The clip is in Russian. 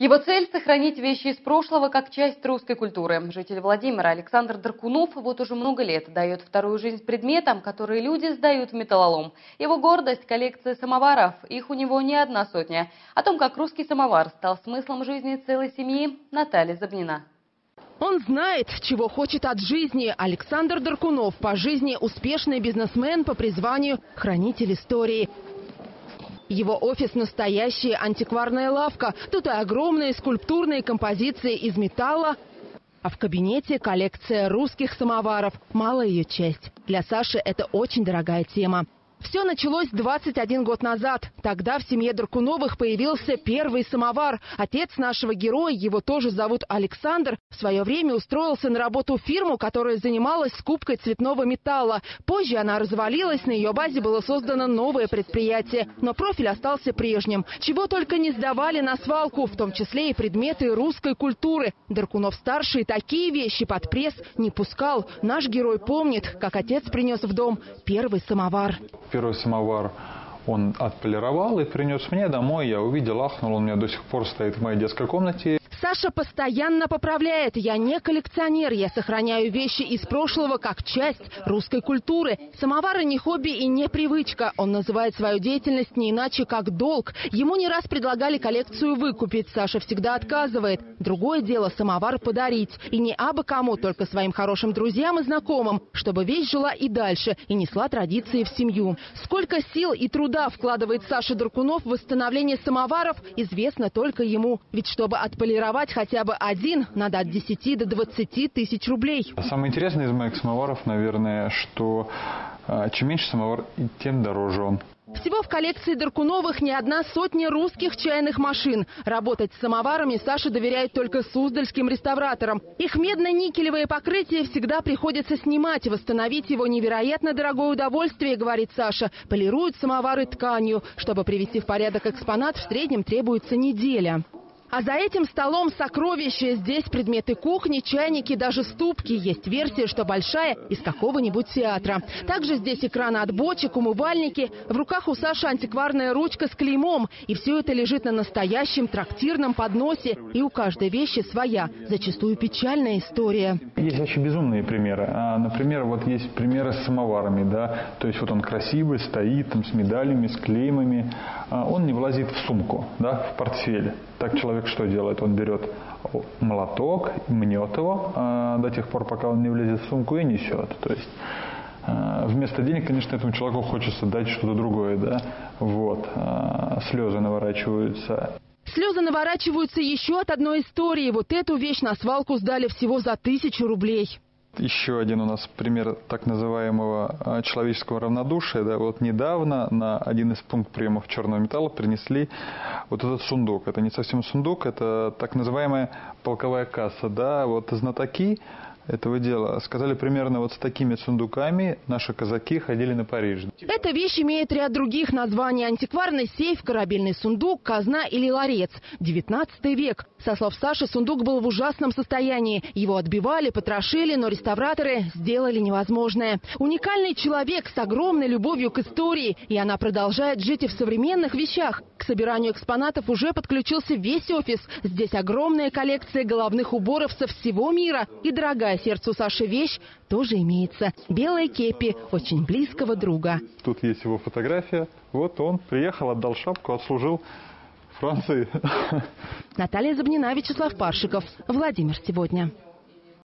Его цель – сохранить вещи из прошлого как часть русской культуры. Житель Владимира Александр Даркунов вот уже много лет дает вторую жизнь предметам, которые люди сдают в металлолом. Его гордость – коллекция самоваров. Их у него не одна сотня. О том, как русский самовар стал смыслом жизни целой семьи, Наталья Забнина. Он знает, чего хочет от жизни. Александр Даркунов по жизни успешный бизнесмен по призванию хранитель истории. Его офис – настоящая антикварная лавка. Тут и огромные скульптурные композиции из металла, а в кабинете коллекция русских самоваров. Мало ее честь. Для Саши это очень дорогая тема. Все началось 21 год назад. Тогда в семье Даркуновых появился первый самовар. Отец нашего героя, его тоже зовут Александр, в свое время устроился на работу в фирму, которая занималась скупкой цветного металла. Позже она развалилась, на ее базе было создано новое предприятие. Но профиль остался прежним. Чего только не сдавали на свалку, в том числе и предметы русской культуры. Даркунов-старший такие вещи под пресс не пускал. Наш герой помнит, как отец принес в дом первый самовар первый самовар он отполировал и принес мне домой. Я увидел, ахнул, он у меня до сих пор стоит в моей детской комнате. Саша постоянно поправляет. Я не коллекционер, я сохраняю вещи из прошлого как часть русской культуры. Самовары не хобби и не привычка. Он называет свою деятельность не иначе, как долг. Ему не раз предлагали коллекцию выкупить. Саша всегда отказывает. Другое дело самовар подарить. И не абы кому, только своим хорошим друзьям и знакомым, чтобы вещь жила и дальше, и несла традиции в семью. Сколько сил и труда вкладывает Саша Дуркунов в восстановление самоваров, известно только ему. Ведь чтобы отполировать Арендовать хотя бы один надо от 10 до 20 тысяч рублей. Самое интересное из моих самоваров, наверное, что а, чем меньше самовар, тем дороже он. Всего в коллекции Даркуновых не одна сотня русских чайных машин. Работать с самоварами Саша доверяет только суздальским реставраторам. Их медно-никелевое покрытие всегда приходится снимать. Восстановить его невероятно дорогое удовольствие, говорит Саша. Полируют самовары тканью. Чтобы привести в порядок экспонат, в среднем требуется неделя. А за этим столом сокровища. Здесь предметы кухни, чайники, даже ступки. Есть версия, что большая из какого-нибудь театра. Также здесь экраны от бочек, умывальники. В руках у Саши антикварная ручка с клеймом. И все это лежит на настоящем трактирном подносе. И у каждой вещи своя, зачастую печальная история. Есть вообще безумные примеры. А, например, вот есть примеры с самоварами. Да? То есть вот он красивый, стоит там с медалями, с клеймами. А он не влазит в сумку, да, в портфель. Так человек что делает? Он берет молоток, мнет его э, до тех пор, пока он не влезет в сумку и несет. То есть э, вместо денег, конечно, этому человеку хочется дать что-то другое, да. Вот. Э, слезы наворачиваются. Слезы наворачиваются еще от одной истории. Вот эту вещь на свалку сдали всего за тысячу рублей. Еще один у нас пример так называемого а, человеческого равнодушия. Да, вот недавно на один из пунктов приемов черного металла принесли вот этот сундук. Это не совсем сундук, это так называемая полковая касса. Да, вот знатоки этого дела. Сказали примерно вот с такими сундуками наши казаки ходили на Париж. Эта вещь имеет ряд других названий. Антикварный сейф, корабельный сундук, казна или ларец. 19 век. Со слов Саши, сундук был в ужасном состоянии. Его отбивали, потрошили, но реставраторы сделали невозможное. Уникальный человек с огромной любовью к истории. И она продолжает жить и в современных вещах. К собиранию экспонатов уже подключился весь офис. Здесь огромная коллекция головных уборов со всего мира. И дорогая сердцу Саши вещь тоже имеется. Белая кепи очень близкого друга. Тут есть его фотография. Вот он приехал, отдал шапку, отслужил Франции. Наталья Забнина, Вячеслав Паршиков. Владимир сегодня.